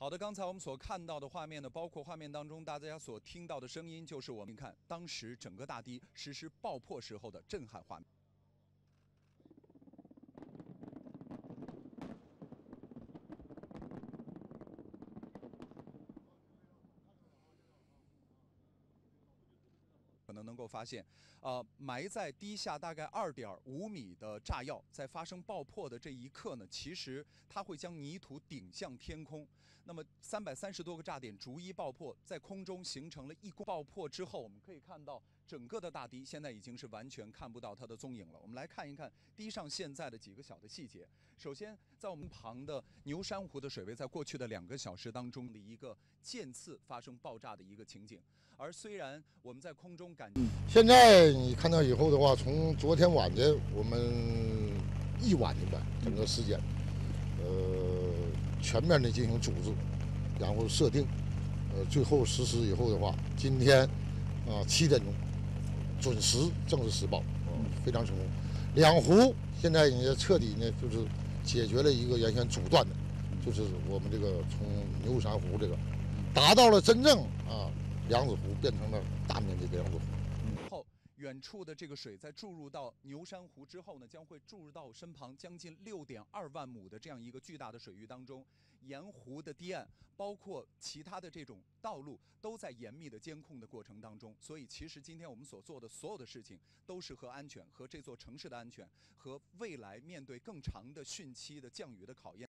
好的，刚才我们所看到的画面呢，包括画面当中大家所听到的声音，就是我们看当时整个大堤实施爆破时候的震撼画面。够发现，呃，埋在地下大概二点五米的炸药，在发生爆破的这一刻呢，其实它会将泥土顶向天空。那么三百三十多个炸点逐一爆破，在空中形成了一股爆破之后，我们可以看到整个的大堤现在已经是完全看不到它的踪影了。我们来看一看堤上现在的几个小的细节。首先，在我们旁的牛山湖的水位，在过去的两个小时当中的一个渐次发生爆炸的一个情景。而虽然我们在空中感，现在你看到以后的话，从昨天晚的我们一晚的吧，整个时间，呃，全面的进行组织，然后设定，呃，最后实施以后的话，今天啊七点钟准时正式施暴，非常成功。两湖现在已经彻底呢，就是解决了一个原先阻断的，就是我们这个从牛山湖这个达到了真正啊。梁子湖变成了大面积的梁子湖。远处的这个水在注入到牛山湖之后呢，将会注入到身旁将近六点二万亩的这样一个巨大的水域当中。沿湖的堤岸，包括其他的这种道路，都在严密的监控的过程当中。所以，其实今天我们所做的所有的事情，都是和安全、和这座城市的安全、和未来面对更长的汛期的降雨的考验。